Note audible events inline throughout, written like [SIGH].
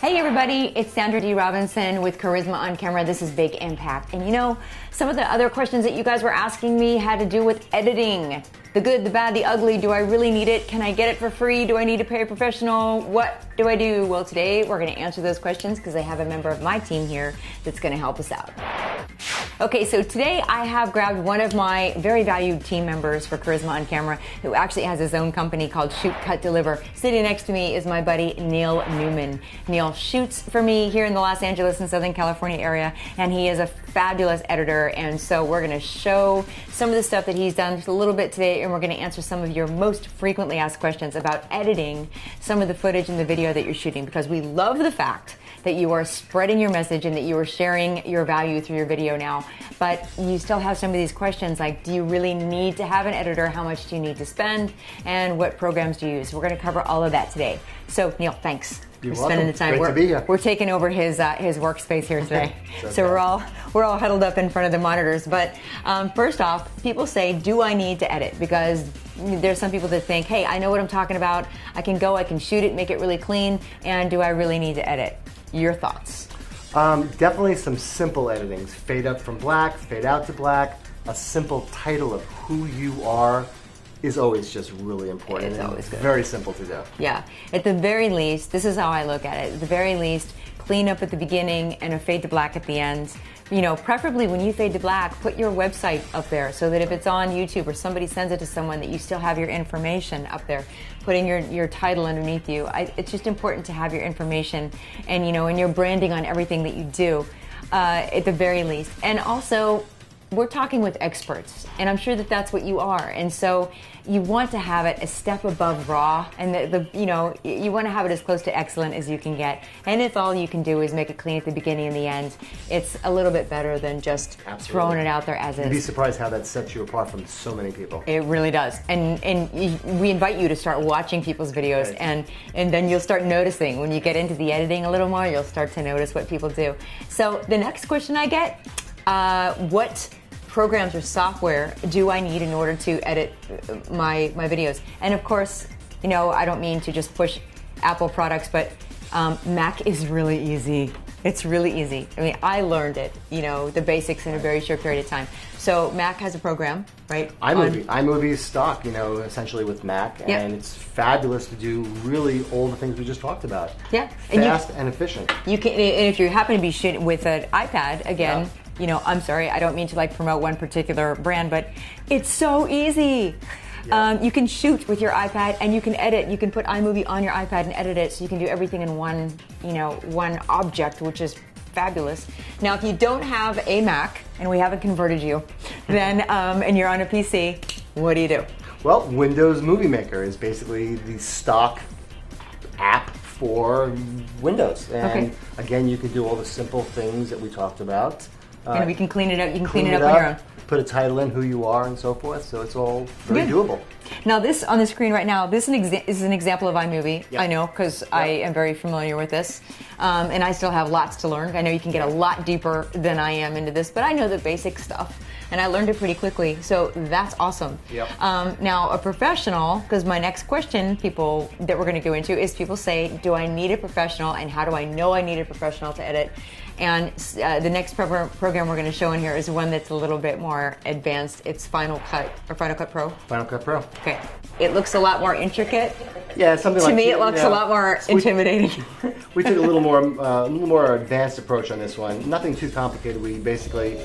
Hey everybody, it's Sandra Dee Robinson with Charisma on Camera. This is Big Impact. And you know, some of the other questions that you guys were asking me had to do with editing. The good, the bad, the ugly. Do I really need it? Can I get it for free? Do I need to pay a professional? What do I do? Well, today we're going to answer those questions because I have a member of my team here that's going to help us out. Okay, so today I have grabbed one of my very valued team members for Charisma on Camera who actually has his own company called Shoot, Cut, Deliver. Sitting next to me is my buddy Neil Newman. Neil shoots for me here in the Los Angeles and Southern California area, and he is a fabulous editor. And so we're going to show some of the stuff that he's done just a little bit today, and we're going to answer some of your most frequently asked questions about editing some of the footage in the video that you're shooting because we love the fact that you are spreading your message and that you are sharing your value through your video now. But you still have some of these questions like, do you really need to have an editor? How much do you need to spend? And what programs do you use? We're going to cover all of that today. So, Neil, thanks. You're for welcome. spending the time. Great we're, to be here. we're taking over his uh, his workspace here today, [LAUGHS] So so we're all we're all huddled up in front of the monitors. But um, first off, people say, "Do I need to edit?" Because there's some people that think, "Hey, I know what I'm talking about. I can go, I can shoot it, make it really clean, and do I really need to edit?" Your thoughts? Um, definitely some simple editings. Fade up from black, fade out to black. A simple title of who you are is always just really important. It's always good. Very simple to do. Yeah. At the very least, this is how I look at it. At the very least, clean up at the beginning and a fade to black at the end. You know, preferably when you fade to black, put your website up there so that if it's on YouTube or somebody sends it to someone, that you still have your information up there. Putting your, your title underneath you. I, it's just important to have your information and, you know, and your branding on everything that you do uh, at the very least. And also, we're talking with experts, and I'm sure that that's what you are. And so you want to have it a step above raw, and the, the you know you want to have it as close to excellent as you can get. And if all you can do is make it clean at the beginning and the end, it's a little bit better than just Absolutely. throwing it out there as You'd be surprised how that sets you apart from so many people. It really does, and and we invite you to start watching people's videos, Right. and and then you'll start noticing when you get into the editing a little more. You'll start to notice what people do. So the next question I get, uh, what programs or software do I need in order to edit my my videos? And of course, you know I don't mean to just push Apple products, but um, Mac is really easy. It's really easy. I mean, I learned it, you know, the basics in a very short period of time. So Mac has a program, right? iMovie. iMovie is stock, you know, essentially with Mac, and it's fabulous to do really all the things we just talked about. Yeah. And you- Fast and efficient. You can, and if you happen to be shooting with an iPad, again, Yeah. You know, I'm sorry, I don't mean to like promote one particular brand, but it's so easy. Yeah. Um, you can shoot with your iPad and you can edit. You can put iMovie on your iPad and edit it, so you can do everything in one, you know, one object, which is fabulous. Now, if you don't have a Mac and we haven't converted you, [LAUGHS] then um, and you're on a PC, what do you do? Well, Windows Movie Maker is basically the stock app for Windows. And Okay. again, you can do all the simple things that we talked about. Uh, and we can clean it up. You can clean, clean it up, on your own. put a title in, who you are, and so forth. So it's all very Good. doable. Now, this on the screen right now, this is an, exa- is an example of iMovie. Yeah. I know because I am very familiar with this, um, and I still have lots to learn. I know you can get a lot deeper than I am into this, but I know the basic stuff, and I learned it pretty quickly. So that's awesome. Yep. Um, now, a professional, because my next question, people that we're going to go into is people say, do I need a professional, and how do I know I need a professional to edit? And uh, the next pro- program we're going to show in here is one that's a little bit more advanced. It's Final Cut or Final Cut Pro. Final Cut Pro. Okay. It looks a lot more intricate. Yeah, something To like me, it looks yeah. a lot more We- intimidating. [LAUGHS] We took a little more, uh, a little more advanced approach on this one. Nothing too complicated. We basically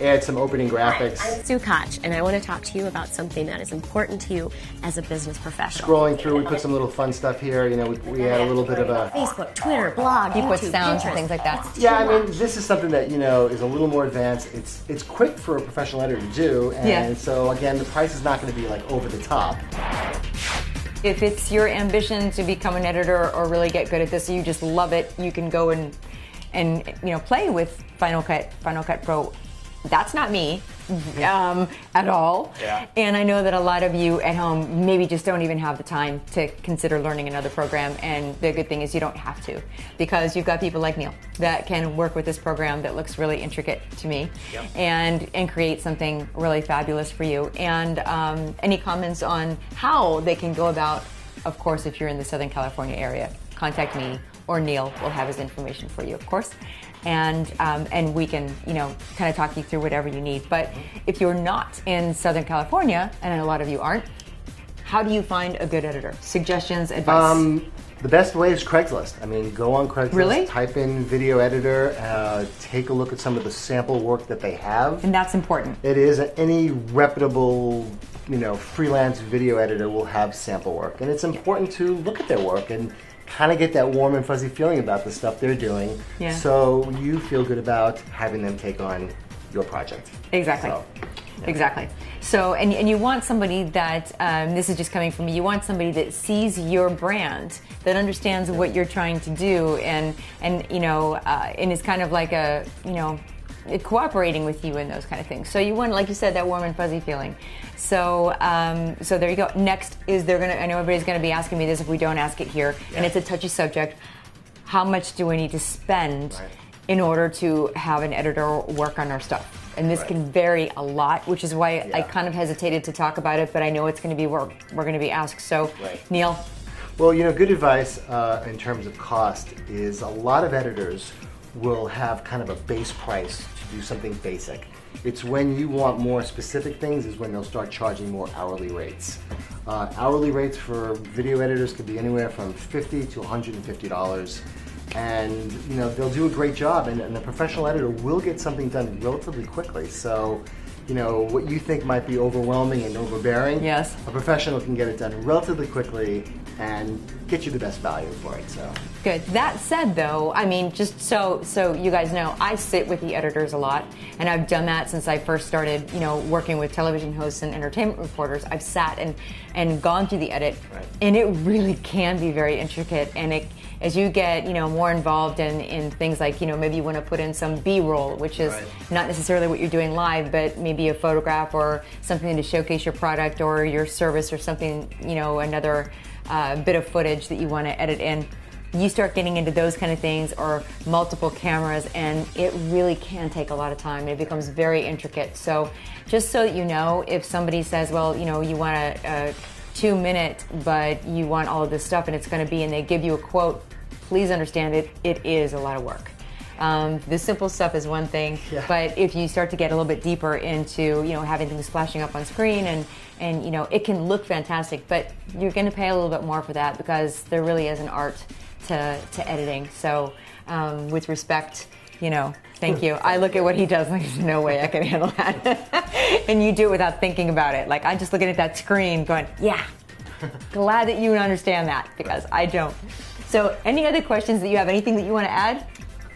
add some opening graphics. Sue Koch, and I want to talk to you about something that is important to you as a business professional. Scrolling through, we put some little fun stuff here. You know, we, we add a little bit of a. Facebook, Twitter, blog, You put YouTube, sounds and things like that. That's Yeah, I mean, much. this is something that you know is a little more advanced. It's it's quick for a professional editor to do, and Yeah. so again, the price is not going to be like over the top. If it's your ambition to become an editor or really get good at this, you just love it, you can go and and you know play with Final Cut, Final Cut Pro. That's not me um, at all. Yeah. And I know that a lot of you at home maybe just don't even have the time to consider learning another program. And the good thing is you don't have to because you've got people like Neil that can work with this program that looks really intricate to me Yep. and and create something really fabulous for you. And um, any comments on how they can go about, of course, if you're in the Southern California area, contact me or Neil will have his information for you, of course. And, um, and we can, you know, kind of talk you through whatever you need. But if you're not in Southern California, and a lot of you aren't, how do you find a good editor? Suggestions, advice? Um, the best way is Craigslist. I mean, go on Craigslist, Really? type in video editor, uh, take a look at some of the sample work that they have. and that's important. It is any reputable, you know, freelance video editor will have sample work, and it's important to look at their work and kind of get that warm and fuzzy feeling about the stuff they're doing, Yeah. so you feel good about having them take on your project. Exactly. So, Exactly. So, and, and you want somebody that, um, this is just coming from me, you want somebody that sees your brand, that understands what you're trying to do, and, and you know, uh, and is kind of like a, you know, cooperating with you in those kind of things. So you want, like you said, that warm and fuzzy feeling. So, um, so there you go. Next is they're gonna. I know everybody's gonna be asking me this if we don't ask it here, and it's a touchy subject. How much do we need to spend Right. in order to have an editor work on our stuff? And this Right. can vary a lot, which is why I kind of hesitated to talk about it. But I know it's going to be where we're going to be asked. So, Right. Neil, Well, you know, good advice uh, in terms of cost is a lot of editors will have kind of a base price to do something basic. It's when you want more specific things is when they'll start charging more hourly rates. Uh, hourly rates for video editors could be anywhere from 50 to 150 dollars, and you know they'll do a great job, and, and the professional editor will get something done relatively quickly. So. You know, what you think might be overwhelming and overbearing, Yes. a professional can get it done relatively quickly and get you the best value for it. So, Good. That said, though, I mean, just so so you guys know, I sit with the editors a lot, and I've done that since I first started, you know, working with television hosts and entertainment reporters. I've sat and and gone through the edit, Right. and it really can be very intricate. And it, as you get, you know, more involved in in things like, you know, maybe you want to put in some B-roll, which is Right. not necessarily what you're doing live, but maybe a photograph or something to showcase your product or your service or something, you know, another uh, bit of footage that you want to edit in. You start getting into those kind of things or multiple cameras, and it really can take a lot of time. It becomes very intricate. So, just so that you know, if somebody says, well, you know, you want a, a two minute, but you want all of this stuff and it's going to be, and they give you a quote, please understand it, it is a lot of work. Um, the simple stuff is one thing, Yeah. but if you start to get a little bit deeper into, you know, having things flashing up on screen and, and you know, it can look fantastic, but you're going to pay a little bit more for that because there really is an art to, to editing. So, um, with respect, you know, thank you. I look at what he does like, there's no way I can handle that. [LAUGHS] and you do it without thinking about it. Like, I'm just looking at that screen going, yeah, glad that you understand that because I don't. So, any other questions that you have? Anything that you want to add?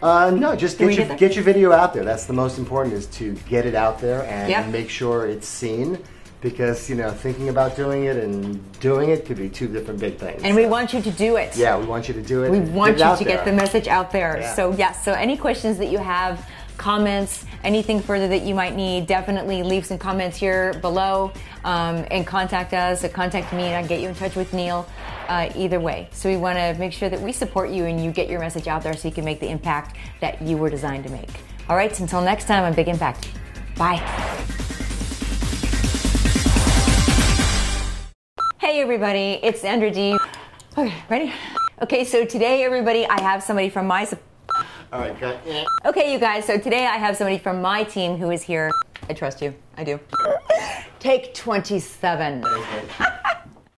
uh, no, just get your, get your video out there. That's the most important is to get it out there and Yep. make sure it's seen. Because you know, thinking about doing it and doing it could be two different big things. And we want you to do it. yeah, we want you to do it. We want you to get the message out there. Yeah. So, yes, so any questions that you have, comments, anything further that you might need, definitely leave some comments here below um, and contact us or contact me and I'll get you in touch with Neil uh, either way. So, we want to make sure that we support you and you get your message out there so you can make the impact that you were designed to make. All right, until next time on Big Impact. Bye. Hey everybody, it's Sandra Dee Okay, ready? Okay, so today everybody, I have somebody from my. All right, cut. Okay, you guys, so today I have somebody from my team who is here. I trust you, I do. Take 27. Okay.